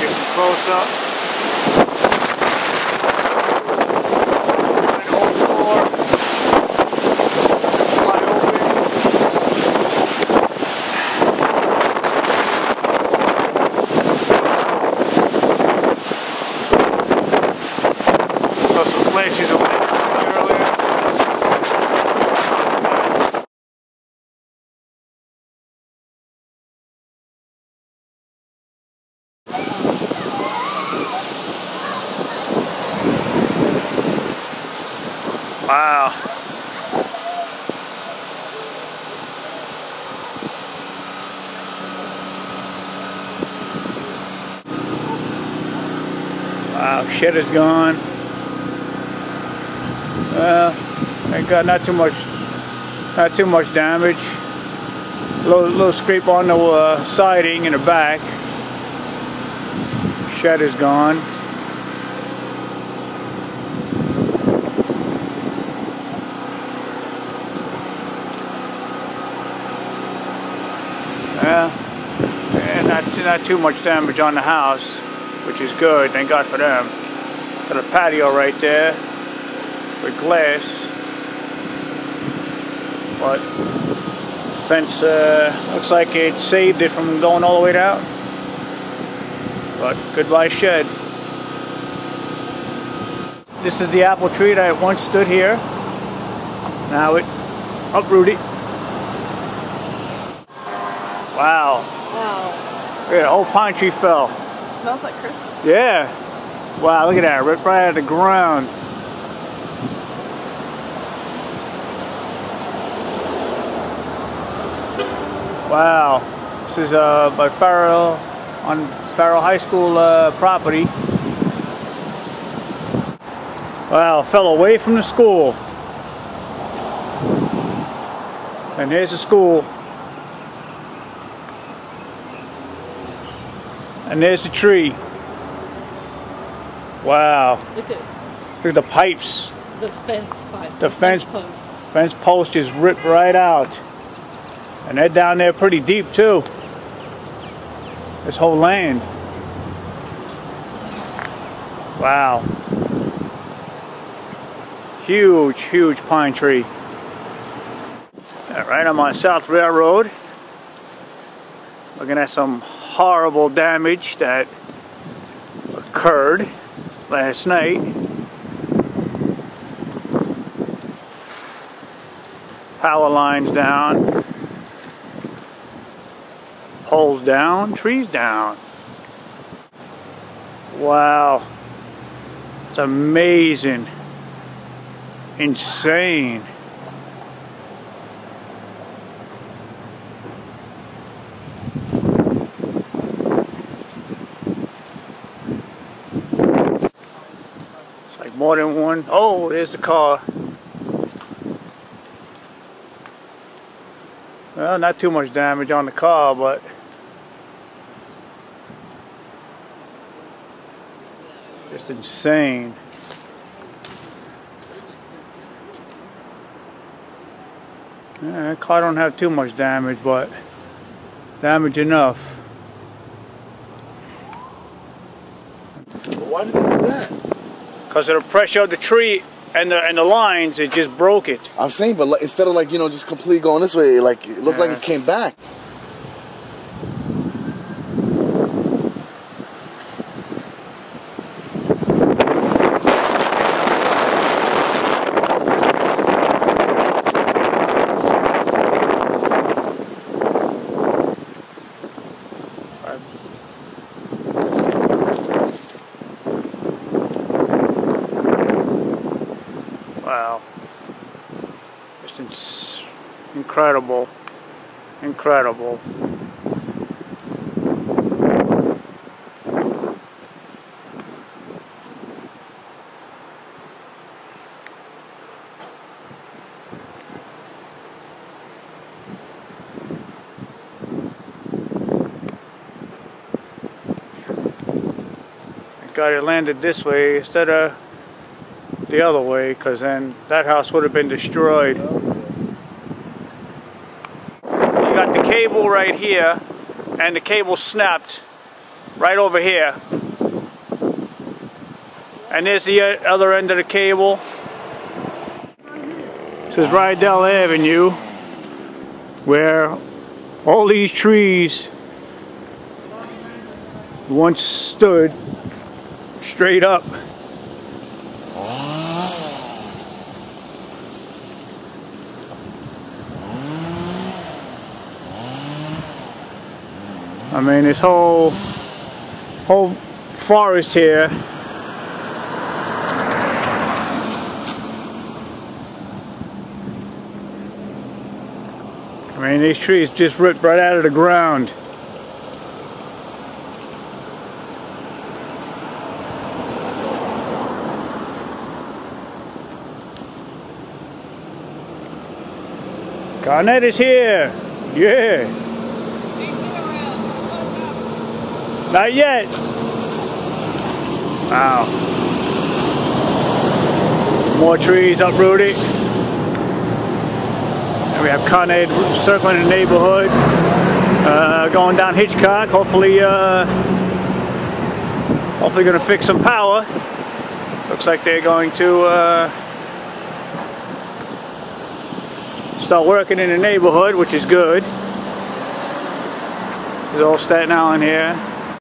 get some close up. Right over the floor. Wide open. Wind earlier. Wow. Wow, shit is gone. Thank God, not too much, not too much damage. A Little, little scrape on the uh, siding in the back. Shed is gone. Yeah, and not, not too much damage on the house, which is good, thank God for them. Got a patio right there with glass, but fence uh, looks like it saved it from going all the way out. But goodbye shed. This is the apple tree that once stood here. Now it uprooted. Wow. Wow. Yeah, the whole pine tree fell. smells like Christmas. Yeah. Wow, look at that. Right, right at the ground. Wow. This is uh, by Farrell on Farrell High School uh, property. Wow, fell away from the school. And there's the school. And there's the tree. Wow. Look at Look at the pipes. the fence pipe. The fence- posts. Fence post just ripped right out. And they're down there pretty deep too. This whole land. Wow. Huge, huge pine tree. All right, I'm on South Railroad. Looking at some horrible damage that occurred last night. Power lines down. Poles down, trees down. Wow. It's amazing. Insane. It's like more than one. Oh, there's the car. Well, not too much damage on the car, but just insane. Yeah, that car don't have too much damage, but damage enough. Why did they do that? Because of the pressure of the tree and the and the lines, it just broke it. I'm saying, but like, instead of like you know just completely going this way, like it looked like it came back. Incredible. Incredible. got it landed this way instead of the other way because then that house would have been destroyed. Right here and the cable snapped right over here. And there's the uh, other end of the cable. This is Rydell Avenue where all these trees once stood straight up. I mean this whole whole forest here I mean these trees just ripped right out of the ground Ed is here. Yeah. Not yet. Wow. More trees uprooted. We have Con Ed circling the neighborhood. Uh, going down Hitchcock. Hopefully, uh, hopefully going to fix some power. Looks like they're going to uh, start working in the neighborhood, which is good. There's all Staten Island here.